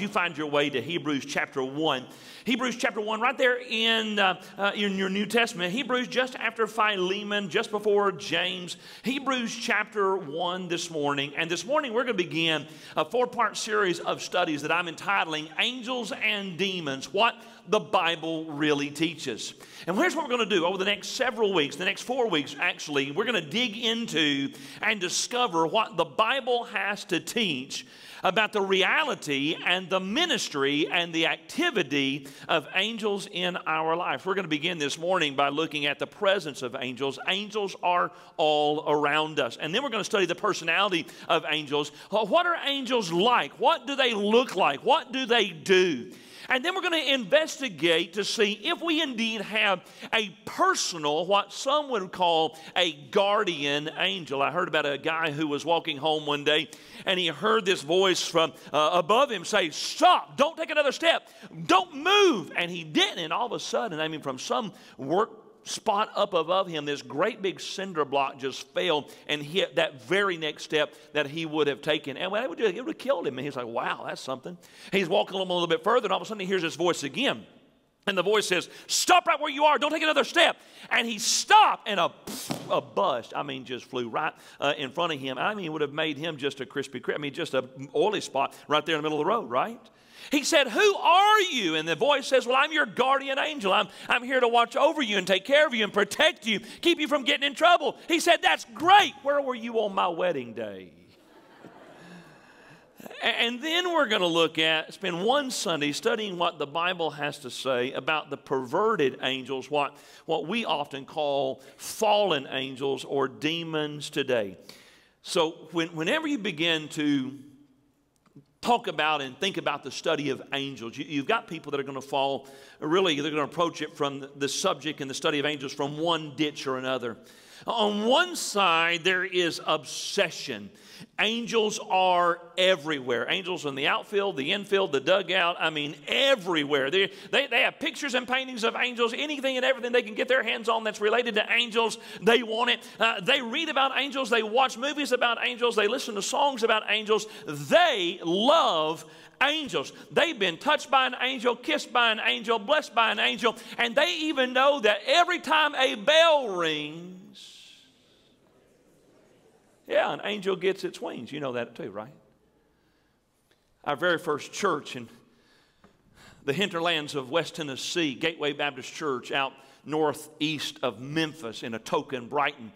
you find your way to Hebrews chapter 1. Hebrews chapter 1, right there in, uh, uh, in your New Testament. Hebrews just after Philemon, just before James. Hebrews chapter 1 this morning. And this morning we're going to begin a four part series of studies that I'm entitling Angels and Demons What the Bible really teaches. And here's what we're going to do over the next several weeks, the next four weeks actually. We're going to dig into and discover what the Bible has to teach about the reality and the ministry and the activity of angels in our life. We're going to begin this morning by looking at the presence of angels. Angels are all around us. And then we're going to study the personality of angels. What are angels like? What do they look like? What do they do? And then we're going to investigate to see if we indeed have a personal, what some would call a guardian angel. I heard about a guy who was walking home one day and he heard this voice from uh, above him say, Stop, don't take another step, don't move. And he didn't. And all of a sudden, I mean, from some work spot up above him, this great big cinder block just fell and hit that very next step that he would have taken. And it would it would have killed him. And he's like, wow, that's something. He's walking along a little bit further, and all of a sudden he hears this voice again. And the voice says, Stop right where you are. Don't take another step. And he stopped, and a, a bust, I mean, just flew right uh, in front of him. I mean, would have made him just a crispy, I mean, just a oily spot right there in the middle of the road, right? He said, Who are you? And the voice says, Well, I'm your guardian angel. I'm, I'm here to watch over you and take care of you and protect you, keep you from getting in trouble. He said, That's great. Where were you on my wedding day? and then we're going to look at, spend one Sunday studying what the Bible has to say about the perverted angels, what, what we often call fallen angels or demons today. So, when, whenever you begin to talk about and think about the study of angels. You, have got people that are going to fall, really, they're going to approach it from the subject and the study of angels from one ditch or another. On one side, there is obsession. Angels are everywhere. Angels in the outfield, the infield, the dugout, I mean, everywhere. They, they, they have pictures and paintings of angels, anything and everything they can get their hands on that's related to angels. They want it. Uh, they read about angels, they watch movies about angels, they listen to songs about angels. They love angels. They've been touched by an angel, kissed by an angel, blessed by an angel, and they even know that every time a bell rings, yeah, an angel gets its wings. You know that too, right? Our very first church in the hinterlands of West Tennessee, Gateway Baptist Church, out northeast of Memphis in Atoka, Brighton.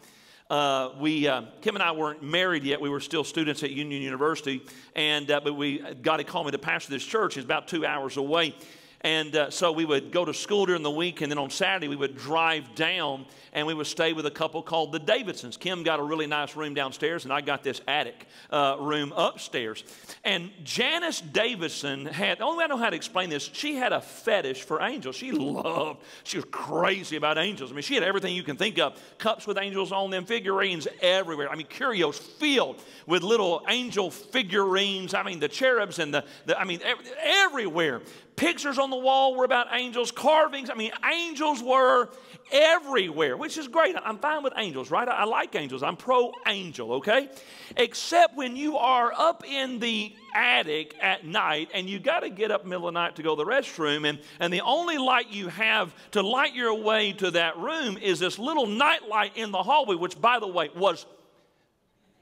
Uh, we, uh, Kim and I weren't married yet. We were still students at Union University, and uh, but we God had called me to pastor this church. It's about two hours away, and uh, so we would go to school during the week, and then on Saturday we would drive down and we would stay with a couple called the Davidsons. Kim got a really nice room downstairs, and I got this attic uh, room upstairs. And Janice Davidson had, the only way I know how to explain this, she had a fetish for angels. She loved, she was crazy about angels. I mean, she had everything you can think of cups with angels on them, figurines everywhere. I mean, curios filled with little angel figurines. I mean, the cherubs and the, the I mean, everywhere. Pictures on the wall were about angels, carvings. I mean, angels were everywhere, which is great. I'm fine with angels, right? I, like angels. I'm pro angel, okay? Except when you are up in the attic at night and you got to get up middle of the night to go to the restroom and, and the only light you have to light your way to that room is this little night light in the hallway which by the way was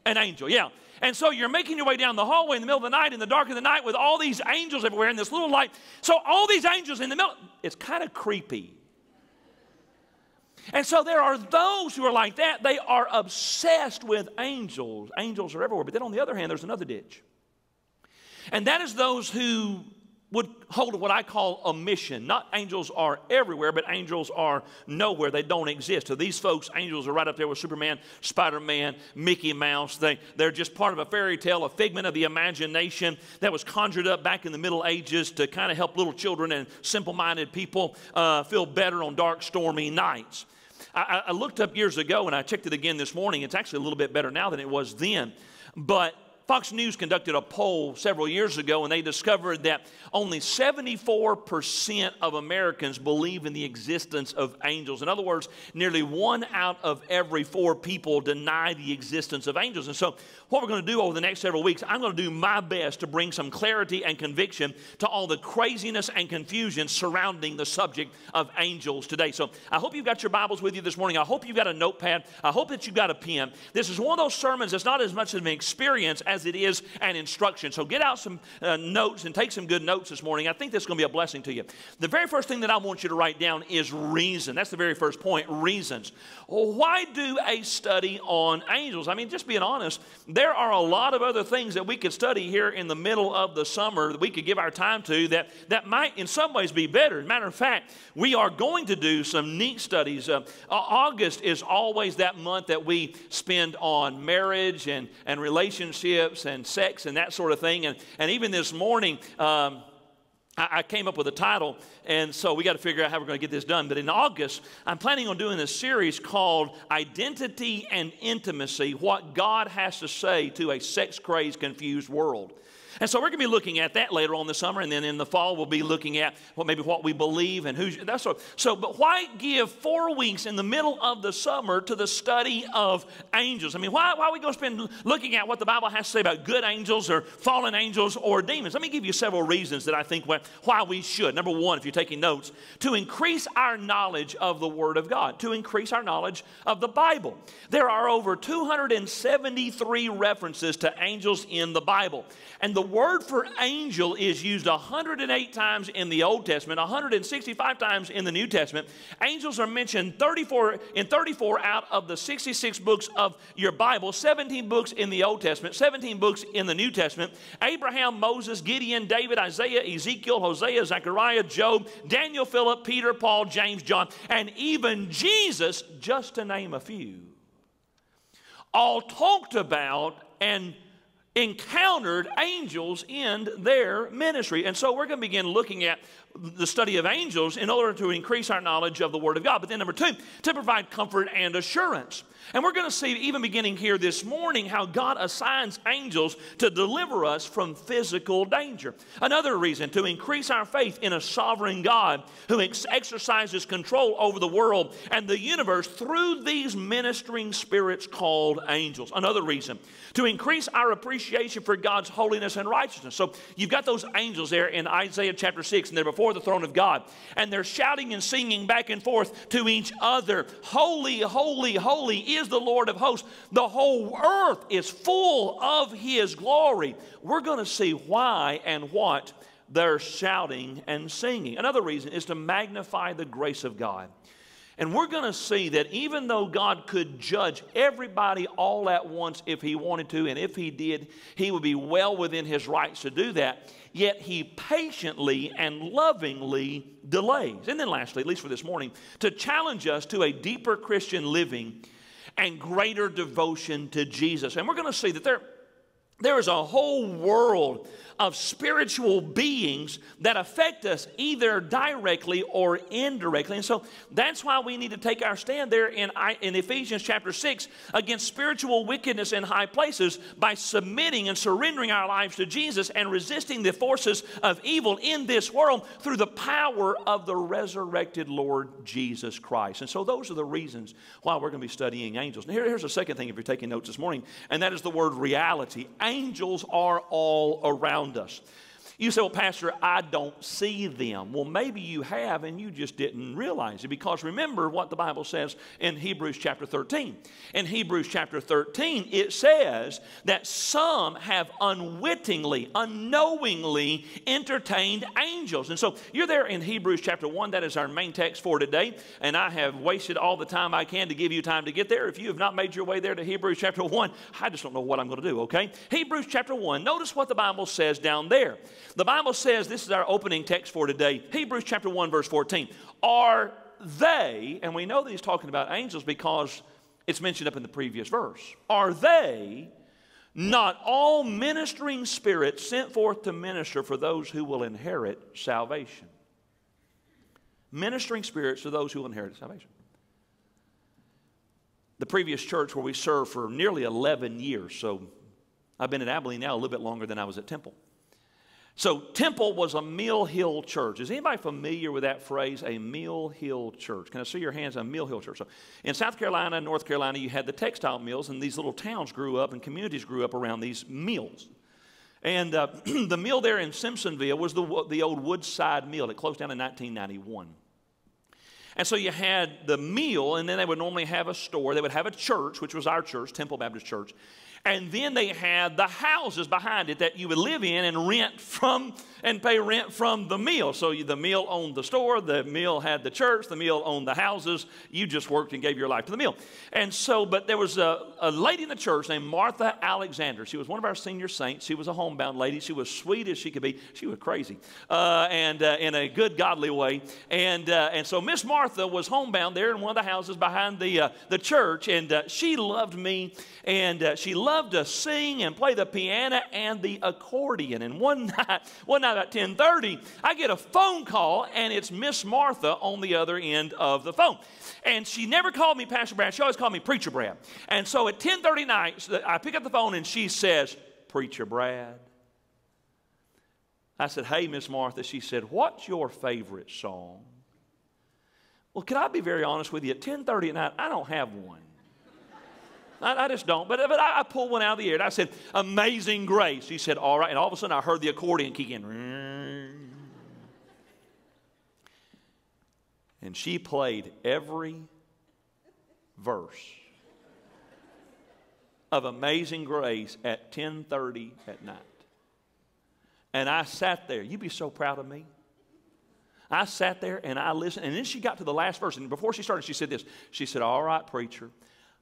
an angel yeah and so you're making your way down the hallway in the middle of the night in the dark of the night with all these angels everywhere and this little light so all these angels in the middle it's kind of creepy and so there are those who are like that. They are obsessed with angels. Angels are everywhere. But then on the other hand, there's another ditch. And that is those who would hold what I call a mission. Not angels are everywhere, but angels are nowhere. They don't exist. So these folks, angels are right up there with Superman, Spider Man, Mickey Mouse. They, they're just part of a fairy tale, a figment of the imagination that was conjured up back in the Middle Ages to kind of help little children and simple minded people uh, feel better on dark, stormy nights. I, I looked up years ago and I checked it again this morning. It's actually a little bit better now than it was then. But Fox News conducted a poll several years ago and they discovered that only 74% of Americans believe in the existence of angels. In other words, nearly one out of every four people deny the existence of angels. And so, what we're going to do over the next several weeks, I'm going to do my best to bring some clarity and conviction to all the craziness and confusion surrounding the subject of angels today. So, I hope you've got your Bibles with you this morning. I hope you've got a notepad. I hope that you've got a pen. This is one of those sermons that's not as much of an experience as it is an instruction. So, get out some uh, notes and take some good notes this morning. I think this is going to be a blessing to you. The very first thing that I want you to write down is reason. That's the very first point reasons. Why do a study on angels? I mean, just being honest, there are a lot of other things that we could study here in the middle of the summer that we could give our time to that, that might in some ways be better. matter of fact, we are going to do some neat studies. Uh, August is always that month that we spend on marriage and, and relationships and sex and that sort of thing. And, and even this morning, um, I, came up with a title, and so we got to figure out how we're going to get this done. But in August, I'm planning on doing a series called Identity and Intimacy What God Has to Say to a Sex Crazed, Confused World. And so we're going to be looking at that later on this summer, and then in the fall we'll be looking at what maybe what we believe and who's that's so. So, but why give four weeks in the middle of the summer to the study of angels? I mean, why, why are we going to spend looking at what the Bible has to say about good angels or fallen angels or demons? Let me give you several reasons that I think why we should. Number one, if you're taking notes, to increase our knowledge of the Word of God, to increase our knowledge of the Bible. There are over 273 references to angels in the Bible, and the word for angel is used 108 times in the Old Testament, 165 times in the New Testament. Angels are mentioned 34 in 34 out of the 66 books of your Bible, 17 books in the Old Testament, 17 books in the New Testament. Abraham, Moses, Gideon, David, Isaiah, Ezekiel, Hosea, Zechariah, Job, Daniel, Philip, Peter, Paul, James, John, and even Jesus, just to name a few, all talked about and encountered angels in their ministry. And so we're going to begin looking at the study of angels in order to increase our knowledge of the Word of God. But then, number two, to provide comfort and assurance. And we're going to see, even beginning here this morning, how God assigns angels to deliver us from physical danger. Another reason to increase our faith in a sovereign God who ex- exercises control over the world and the universe through these ministering spirits called angels. Another reason to increase our appreciation for God's holiness and righteousness. So you've got those angels there in Isaiah chapter 6, and they're before the throne of God, and they're shouting and singing back and forth to each other Holy, holy, holy is the Lord of hosts. The whole earth is full of his glory. We're going to see why and what they're shouting and singing. Another reason is to magnify the grace of God. And we're going to see that even though God could judge everybody all at once if he wanted to, and if he did, he would be well within his rights to do that, yet he patiently and lovingly delays. And then, lastly, at least for this morning, to challenge us to a deeper Christian living and greater devotion to Jesus. And we're going to see that there, there is a whole world of spiritual beings that affect us either directly or indirectly. And so that's why we need to take our stand there in, in Ephesians chapter 6 against spiritual wickedness in high places by submitting and surrendering our lives to Jesus and resisting the forces of evil in this world through the power of the resurrected Lord Jesus Christ. And so those are the reasons why we're going to be studying angels. Now, here, here's the second thing if you're taking notes this morning, and that is the word reality. Angels are all around around us. You say, Well, Pastor, I don't see them. Well, maybe you have and you just didn't realize it because remember what the Bible says in Hebrews chapter 13. In Hebrews chapter 13, it says that some have unwittingly, unknowingly entertained angels. And so you're there in Hebrews chapter 1. That is our main text for today. And I have wasted all the time I can to give you time to get there. If you have not made your way there to Hebrews chapter 1, I just don't know what I'm going to do, okay? Hebrews chapter 1. Notice what the Bible says down there. The Bible says, this is our opening text for today, Hebrews chapter 1, verse 14. Are they, and we know that he's talking about angels because it's mentioned up in the previous verse, are they not all ministering spirits sent forth to minister for those who will inherit salvation? Ministering spirits for those who will inherit salvation. The previous church where we served for nearly 11 years, so I've been at Abilene now a little bit longer than I was at Temple. So Temple was a Mill Hill church. Is anybody familiar with that phrase, a Mill Hill church? Can I see your hands? A Mill Hill church. So in South Carolina, North Carolina, you had the textile mills, and these little towns grew up and communities grew up around these mills. And uh, the mill there in Simpsonville was the, the old Woodside Mill. It closed down in 1991. And so you had the meal, and then they would normally have a store. They would have a church, which was our church, Temple Baptist Church. And then they had the houses behind it that you would live in and rent from and pay rent from the mill. So the mill owned the store, the mill had the church, the mill owned the houses. You just worked and gave your life to the mill. And so, but there was a, a lady in the church named Martha Alexander. She was one of our senior saints. She was a homebound lady. She was sweet as she could be. She was crazy, uh, and uh, in a good, godly way. And uh, and so Miss Martha was homebound there in one of the houses behind the uh, the church, and uh, she loved me, and uh, she loved to sing and play the piano and the accordion. And one night, one night about 10:30, I get a phone call and it's Miss Martha on the other end of the phone. And she never called me Pastor Brad. She always called me Preacher Brad. And so at 10:30 night, I pick up the phone and she says, "Preacher Brad." I said, "Hey, Miss Martha." She said, "What's your favorite song?" Well, can I be very honest with you? At 10:30 at night, I don't have one. I, I just don't. But, but I, I, pulled one out of the air and I said, Amazing grace. He said, All right. And all of a sudden I heard the accordion kick in. And she played every verse of Amazing Grace at 10:30 at night. And I sat there. You'd be so proud of me. I sat there and I listened. And then she got to the last verse. And before she started, she said this. She said, All right, preacher,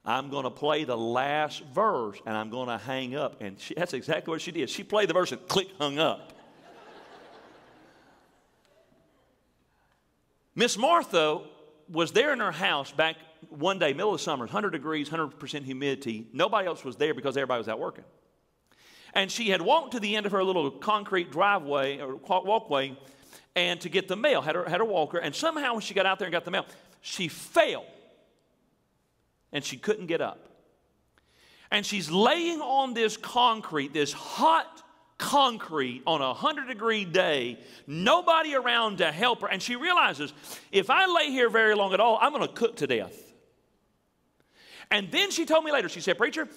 I'm going to play the last verse and I'm going to hang up. And she, that's exactly what she did. She played the verse and click, hung up. Miss Martha was there in her house back one day, middle of summer, 100 degrees, 100% humidity. Nobody else was there because everybody was out working. And she had walked to the end of her little concrete driveway or walkway and to get the mail, had her, had her walker. And somehow when she got out there and got the mail, she fell and she couldn't get up. And she's laying on this concrete, this hot concrete on a 100 degree day, nobody around to help her. And she realizes if I lay here very long at all, I'm going to cook to death. And then she told me later, she said, Preacher,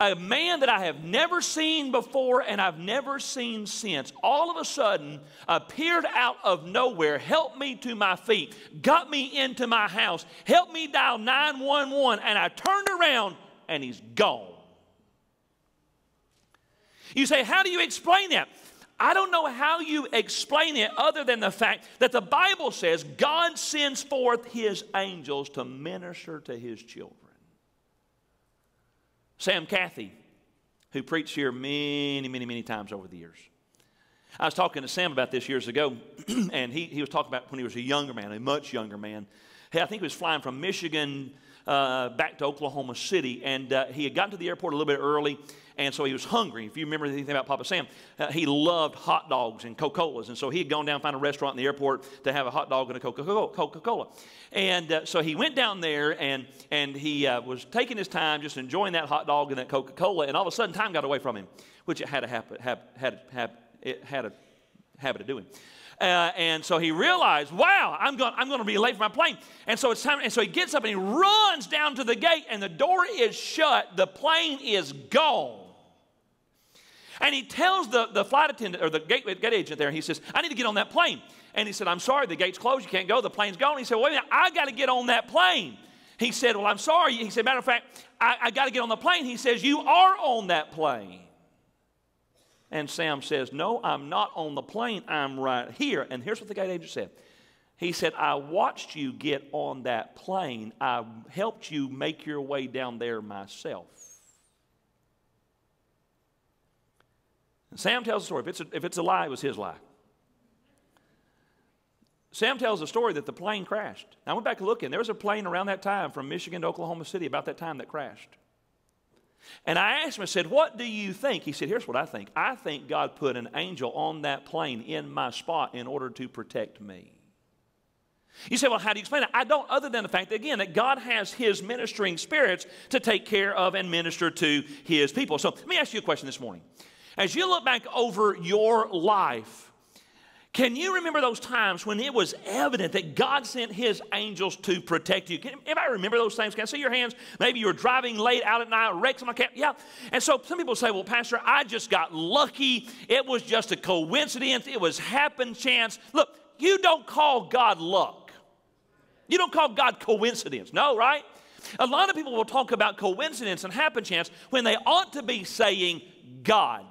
a man that I have never seen before and I've never seen since, all of a sudden appeared out of nowhere, helped me to my feet, got me into my house, helped me dial 911, and I turned around and he's gone. You say, How do you explain that? I don't know how you explain it other than the fact that the Bible says God sends forth his angels to minister to his children. Sam Cathey, who preached here many, many, many times over the years. I was talking to Sam about this years ago, and he, he was talking about when he was a younger man, a much younger man. Hey, I think he was flying from Michigan uh, back to Oklahoma City, and uh, he had gotten to the airport a little bit early, and so he was hungry. If you remember anything about Papa Sam, uh, he loved hot dogs and Coca Colas. And so he had gone down, and found a restaurant in the airport to have a hot dog and a Coca Cola. And uh, so he went down there and, and he uh, was taking his time, just enjoying that hot dog and that Coca Cola. And all of a sudden, time got away from him, which it had a, habit, had, it had a habit of doing. Uh, and so he realized, wow, I'm going, I'm going to be late for my plane. And so it's time. And so he gets up and he runs down to the gate, and the door is shut. The plane is gone. And he tells the, the flight attendant or the gate, gate agent there, he says, I need to get on that plane. And he said, I'm sorry, the gate's closed, you can't go, the plane's gone. He said, Wait a minute, I got to get on that plane. He said, Well, I'm sorry. He said, Matter of fact, I, I got to get on the plane. He says, You are on that plane. And Sam says, No, I'm not on the plane, I'm right here. And here's what the gate agent said. He said, I watched you get on that plane. I helped you make your way down there myself. Sam tells the story. If it's, a, if it's a lie, it was his lie. Sam tells the story that the plane crashed. I went back to look, and there was a plane around that time from Michigan to Oklahoma City about that time that crashed. And I asked him, I said, What do you think? He said, Here's what I think. I think God put an angel on that plane in my spot in order to protect me. You say, well, how do you explain it? I don't, other than the fact that, again, that God has His ministering spirits to take care of and minister to His people. So let me ask you a question this morning. As you look back over your life, can you remember those times when it was evident that God sent His angels to protect you? Can anybody remember those things? Can I see your hands? Maybe you were driving late out at night, wrecked something like. Yeah. And so some people say, well, Pastor, I just got lucky. It was just a coincidence. It was happen chance. Look, you don't call God luck. You don't call God coincidence. No, right? A lot of people will talk about coincidence and happen chance when they ought to be saying God.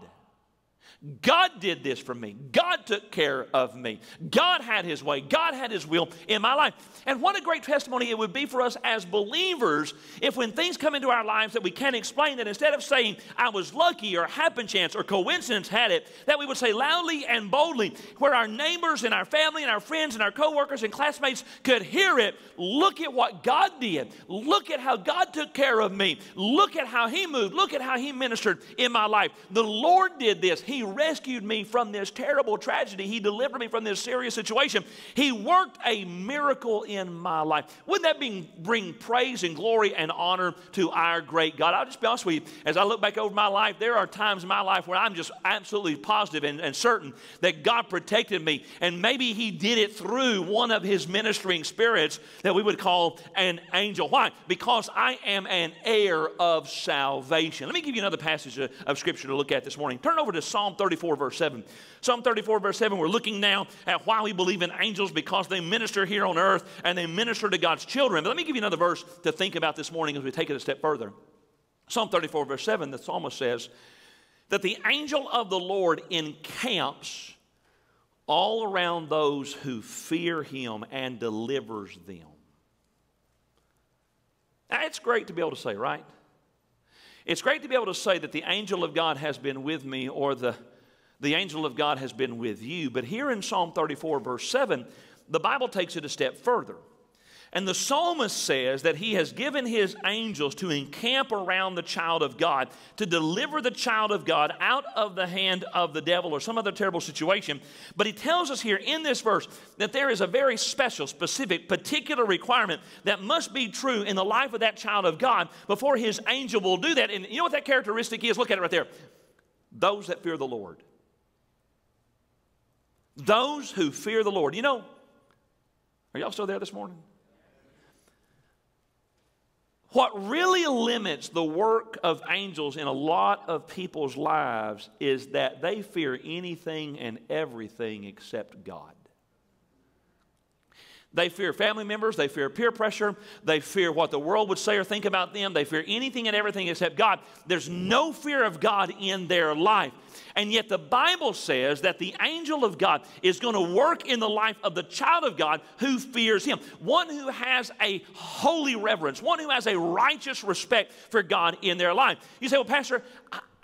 God did this for me. God took care of me. God had His way. God had His will in my life. And what a great testimony it would be for us as believers if, when things come into our lives that we can't explain, that instead of saying, I was lucky or happen chance or coincidence had it, that we would say loudly and boldly, where our neighbors and our family and our friends and our coworkers and classmates could hear it. Look at what God did. Look at how God took care of me. Look at how He moved. Look at how He ministered in my life. The Lord did this. He rescued me from this terrible tragedy. He delivered me from this serious situation. He worked a miracle in my life. Wouldn't that be, bring praise and glory and honor to our great God? I'll just be honest with you. As I look back over my life, there are times in my life where I'm just absolutely positive and, and certain that God protected me. And maybe He did it through one of His ministering spirits that we would call an angel. Why? Because I am an heir of salvation. Let me give you another passage of, of Scripture to look at this morning. Turn over to Psalm 34, verse 7. Psalm 34, verse 7, we're looking now at why we believe in angels because they minister here on earth and they minister to God's children. But let me give you another verse to think about this morning as we take it a step further. Psalm 34, verse 7, the psalmist says that the angel of the Lord encamps all around those who fear him and delivers them. It's great to be able to say, right? It's great to be able to say that the angel of God has been with me or the, the angel of God has been with you. But here in Psalm 34, verse 7, the Bible takes it a step further. And the psalmist says that he has given his angels to encamp around the child of God, to deliver the child of God out of the hand of the devil or some other terrible situation. But he tells us here in this verse that there is a very special, specific, particular requirement that must be true in the life of that child of God before his angel will do that. And you know what that characteristic is? Look at it right there. Those that fear the Lord. Those who fear the Lord. You know, are y'all still there this morning? What really limits the work of angels in a lot of people's lives is that they fear anything and everything except God. They fear family members. They fear peer pressure. They fear what the world would say or think about them. They fear anything and everything except God. There's no fear of God in their life. And yet, the Bible says that the angel of God is going to work in the life of the child of God who fears Him. One who has a holy reverence, one who has a righteous respect for God in their life. You say, Well, Pastor,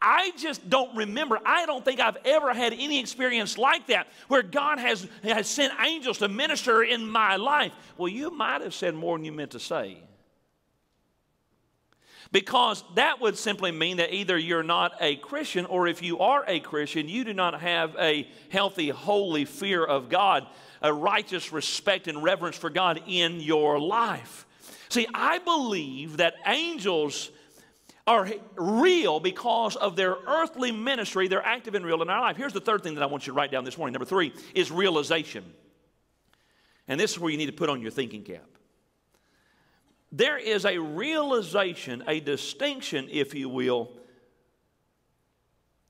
I just don't remember. I don't think I've ever had any experience like that where God has, has sent angels to minister in my life. Well, you might have said more than you meant to say. Because that would simply mean that either you're not a Christian, or if you are a Christian, you do not have a healthy, holy fear of God, a righteous respect and reverence for God in your life. See, I believe that angels are real because of their earthly ministry. They're active and real in our life. Here's the third thing that I want you to write down this morning. Number three is realization. And this is where you need to put on your thinking cap. There is a realization, a distinction, if you will,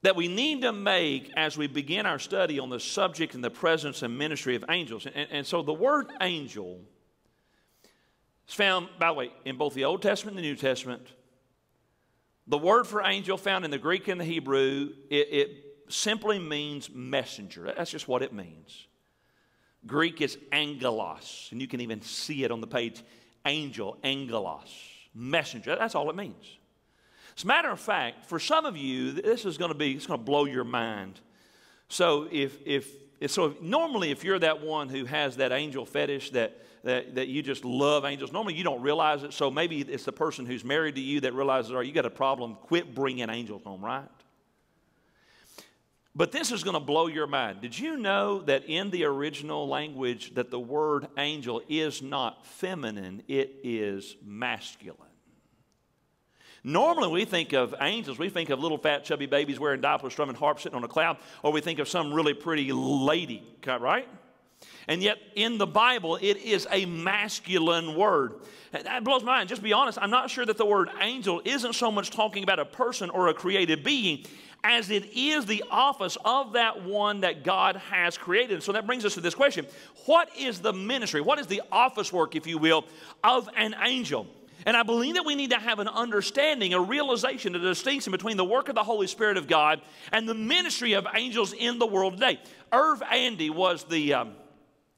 that we need to make as we begin our study on the subject and the presence and ministry of angels. And, and so the word angel is found, by the way, in both the Old Testament and the New Testament the word for angel found in the Greek and the Hebrew, it, it simply means messenger. That's just what it means. Greek is angelos, and you can even see it on the page angel, angelos, messenger. That's all it means. As a matter of fact, for some of you, this is going to be, it's going to blow your mind. So if, if, so normally if you're that one who has that angel fetish that, that, that you just love angels. Normally, you don't realize it, so maybe it's the person who's married to you that realizes, all right, you got a problem. Quit bringing angels home, right? But this is going to blow your mind. Did you know that in the original language that the word angel is not feminine, it is masculine? Normally, we think of angels, we think of little fat, chubby babies wearing diapers, strumming harps, sitting on a cloud, or we think of some really pretty lady, right? And yet, in the Bible, it is a masculine word. That blows my mind. Just be honest, I'm not sure that the word angel isn't so much talking about a person or a created being as it is the office of that one that God has created. So that brings us to this question What is the ministry? What is the office work, if you will, of an angel? And I believe that we need to have an understanding, a realization, a distinction between the work of the Holy Spirit of God and the ministry of angels in the world today. Irv Andy was the. Um,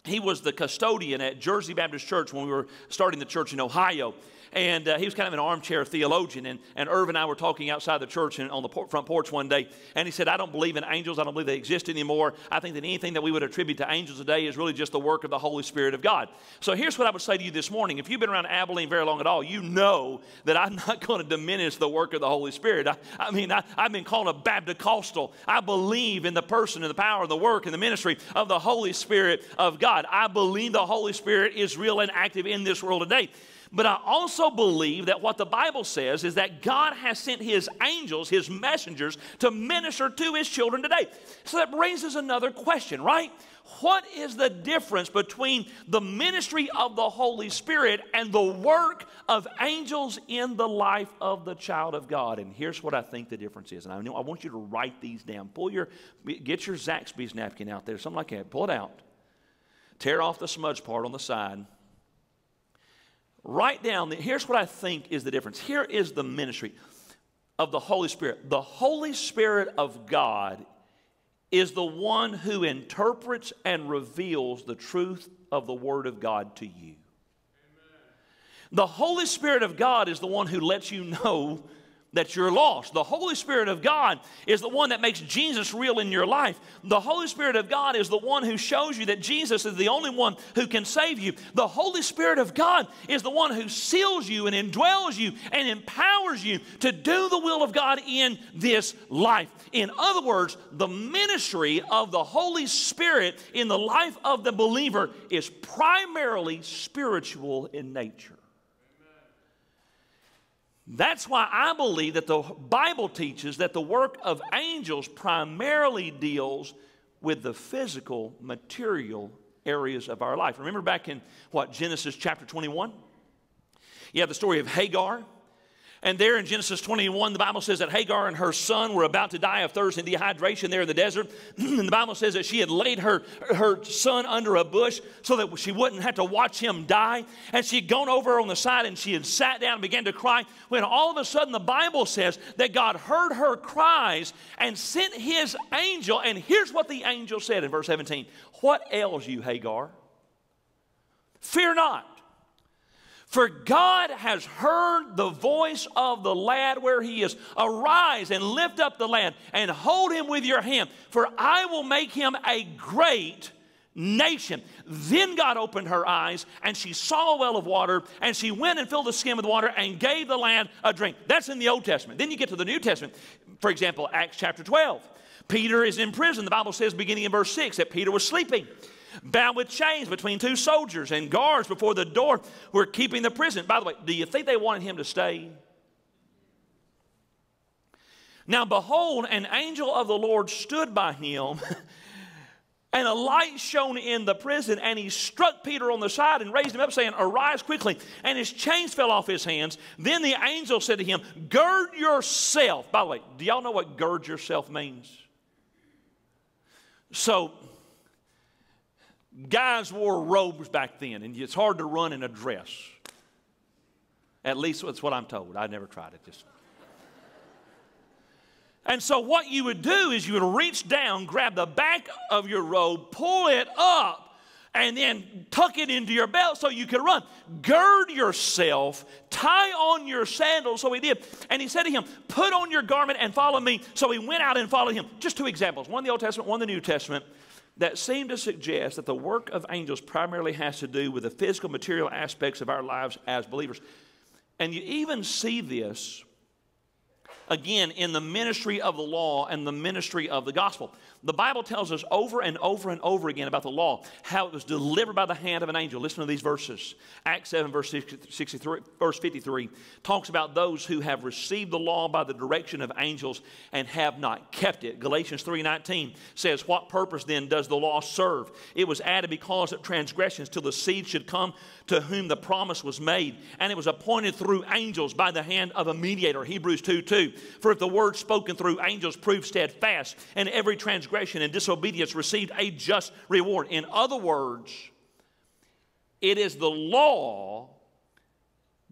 he was the custodian at Jersey Baptist Church when we were starting the church in Ohio. And uh, he was kind of an armchair theologian. And, and Irv and I were talking outside the church and on the por- front porch one day. And he said, I don't believe in angels. I don't believe they exist anymore. I think that anything that we would attribute to angels today is really just the work of the Holy Spirit of God. So here's what I would say to you this morning. If you've been around Abilene very long at all, you know that I'm not going to diminish the work of the Holy Spirit. I, I mean, I, I've been called a Baptist. I believe in the person and the power and the work and the ministry of the Holy Spirit of God. I believe the Holy Spirit is real and active in this world today. But I also believe that what the Bible says is that God has sent his angels, his messengers, to minister to his children today. So that raises another question, right? What is the difference between the ministry of the Holy Spirit and the work of angels in the life of the child of God? And here's what I think the difference is. And I, know, I want you to write these down. Pull your, get your Zaxby's napkin out there, something like that. Pull it out. Tear off the smudge part on the side Write down, the, here's what I think is the difference. Here is the ministry of the Holy Spirit. The Holy Spirit of God is the one who interprets and reveals the truth of the Word of God to you. Amen. The Holy Spirit of God is the one who lets you know that you're lost. The Holy Spirit of God is the one that makes Jesus real in your life. The Holy Spirit of God is the one who shows you that Jesus is the only one who can save you. The Holy Spirit of God is the one who seals you and indwells you and empowers you to do the will of God in this life. In other words, the ministry of the Holy Spirit in the life of the believer is primarily spiritual in nature. That's why I believe that the Bible teaches that the work of angels primarily deals with the physical, material areas of our life. Remember back in what, Genesis chapter 21? You have the story of Hagar. And there in Genesis 21, the Bible says that Hagar and her son were about to die of thirst and dehydration there in the desert. and the Bible says that she had laid her, her son under a bush so that she wouldn't have to watch him die. And she had gone over on the side and she had sat down and began to cry. When all of a sudden the Bible says that God heard her cries and sent his angel. And here's what the angel said in verse 17 What ails you, Hagar? Fear not. For God has heard the voice of the lad where he is. Arise and lift up the lad and hold him with your hand, for I will make him a great nation. Then God opened her eyes and she saw a well of water and she went and filled the skin with water and gave the lad a drink. That's in the Old Testament. Then you get to the New Testament. For example, Acts chapter 12. Peter is in prison. The Bible says, beginning in verse 6, that Peter was sleeping bound with chains between two soldiers, and guards before the door were keeping the prison. By the way, do you think they wanted him to stay? Now, behold, an angel of the Lord stood by him, and a light shone in the prison, and he struck Peter on the side and raised him up, saying, Arise quickly. And his chains fell off his hands. Then the angel said to him, Gird yourself. By the way, do y'all know what gird yourself means? So, Guys wore robes back then, and it's hard to run in a dress. At least that's what I'm told. I never tried it. Just. And so, what you would do is you would reach down, grab the back of your robe, pull it up, and then tuck it into your belt so you could run. Gird yourself, tie on your sandals. So he did. And he said to him, Put on your garment and follow me. So he went out and followed him. Just two examples one in the Old Testament, one in the New Testament that seem to suggest that the work of angels primarily has to do with the physical, material aspects of our lives as believers. And you even see this again in the ministry of the law and the ministry of the gospel. The Bible tells us over and over and over again about the law, how it was delivered by the hand of an angel. Listen to these verses. Acts 7, verse, 63, verse 53 talks about those who have received the law by the direction of angels and have not kept it. Galatians 3.19 says, What purpose then does the law serve? It was added because of transgressions till the seed should come to whom the promise was made. And it was appointed through angels by the hand of a mediator. Hebrews 2 2. For if the word spoken through angels proved steadfast, and every transgression and disobedience received a just reward. In other words, it is the law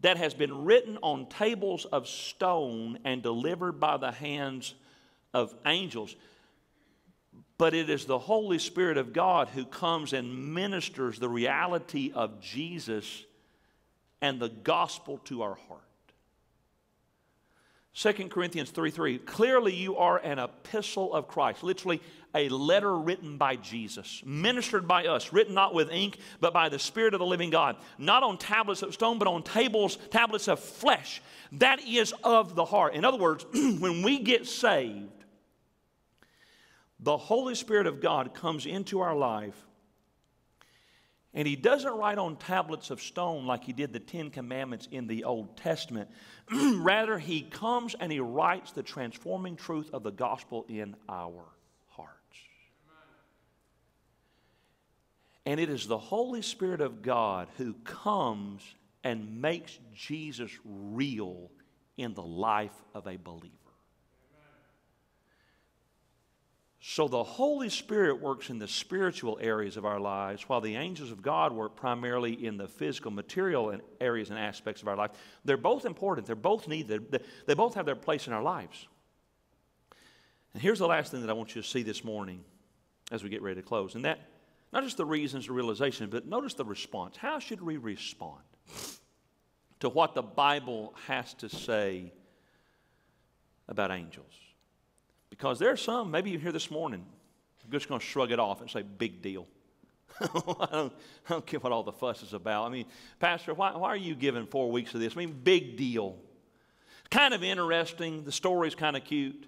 that has been written on tables of stone and delivered by the hands of angels. But it is the Holy Spirit of God who comes and ministers the reality of Jesus and the gospel to our heart. 2 Corinthians 3 3. Clearly, you are an epistle of Christ, literally a letter written by Jesus, ministered by us, written not with ink, but by the Spirit of the living God, not on tablets of stone, but on tables, tablets of flesh. That is of the heart. In other words, when we get saved, the Holy Spirit of God comes into our life and he doesn't write on tablets of stone like he did the Ten Commandments in the Old Testament. Rather, he comes and he writes the transforming truth of the gospel in our hearts. And it is the Holy Spirit of God who comes and makes Jesus real in the life of a believer. So the Holy Spirit works in the spiritual areas of our lives, while the angels of God work primarily in the physical, material areas and aspects of our life. They're both important, they're both needed, they, both have their place in our lives. And here's the last thing that I want you to see this morning as we get ready to close, and that not just the reasons, the realization, but notice the response. How should we respond to what the Bible has to say about angels? Because there are some, maybe you're here this morning, I'm just going to shrug it off and say, big deal. I, don't, I don't care what all the fuss is about. I mean, Pastor, why, why are you giving four weeks of this? I mean, big deal. Kind of interesting. The story's kind of cute.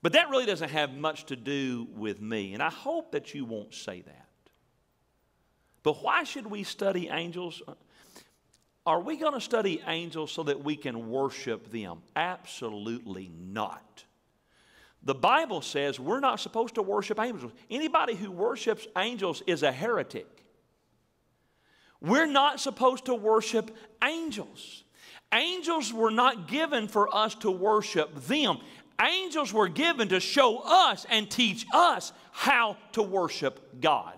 But that really doesn't have much to do with me. And I hope that you won't say that. But why should we study angels? Are we going to study angels so that we can worship them? Absolutely not. The Bible says we're not supposed to worship angels. Anybody who worships angels is a heretic. We're not supposed to worship angels. Angels were not given for us to worship them. Angels were given to show us and teach us how to worship God.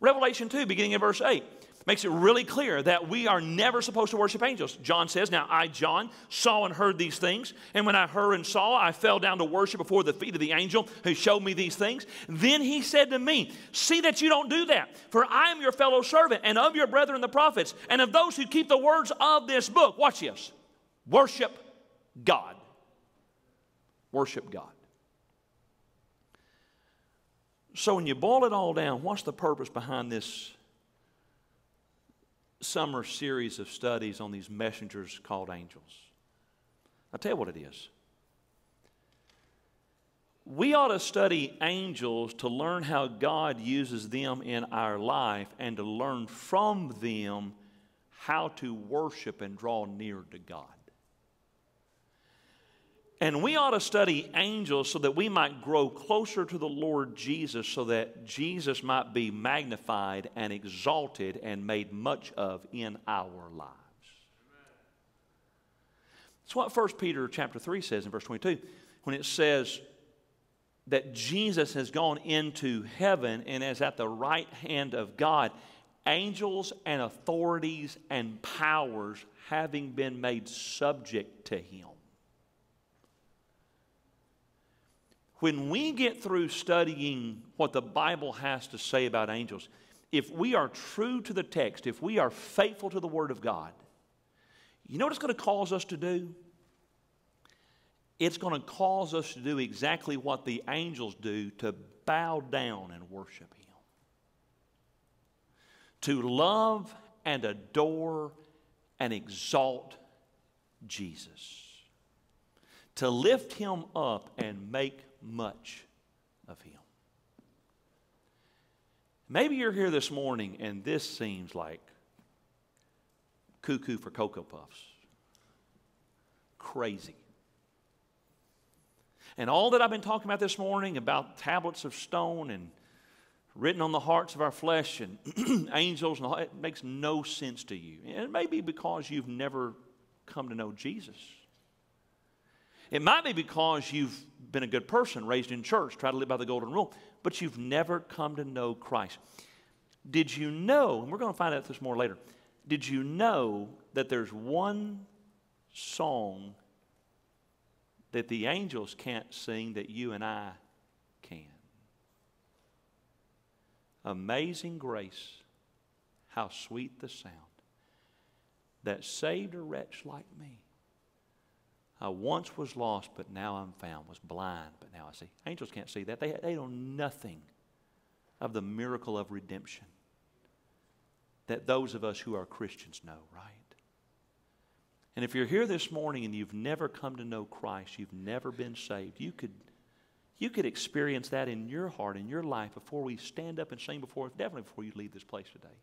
Revelation 2, beginning in verse 8 makes it really clear that we are never supposed to worship angels. John says, Now I, John, saw and heard these things, and when I heard and saw, I fell down to worship before the feet of the angel who showed me these things. Then he said to me, See that you don't do that, for I am your fellow servant, and of your brethren the prophets, and of those who keep the words of this book. Watch this worship God. Worship God. So, when you boil it all down, what's the purpose behind this summer series of studies on these messengers called angels. I'll tell you what it is. We ought to study angels to learn how God uses them in our life and to learn from them how to worship and draw near to God. And we ought to study angels so that we might grow closer to the Lord Jesus, so that Jesus might be magnified and exalted and made much of in our lives. That's what 1 Peter chapter 3 says in verse 22 when it says that Jesus has gone into heaven and is at the right hand of God, angels and authorities and powers having been made subject to him. When we get through studying what the Bible has to say about angels, if we are true to the text, if we are faithful to the Word of God, you know what it's going to cause us to do? It's going to cause us to do exactly what the angels do to bow down and worship Him. To love and adore and exalt Jesus, to lift him up and make much of him. Maybe you're here this morning and this seems like cuckoo for Cocoa Puffs. Crazy. And all that I've been talking about this morning about tablets of stone and written on the hearts of our flesh and angels, and all, it makes no sense to you. And it may be because you've never come to know Jesus. It might be because you've been a good person, raised in church, tried to live by the golden rule, but you've never come to know Christ. Did you know, and we're going to find out this more later, did you know that there's one song that the angels can't sing that you and I can? Amazing grace, how sweet the sound that saved a wretch like me. I once was lost, but now I'm found, was blind, but now I see. Angels can't see that. They, they know nothing of the miracle of redemption that those of us who are Christians know, right? And if you're here this morning and you've never come to know Christ, you've never been saved, you could, you could experience that in your heart, in your life, before we stand up and sing before, definitely before you leave this place today.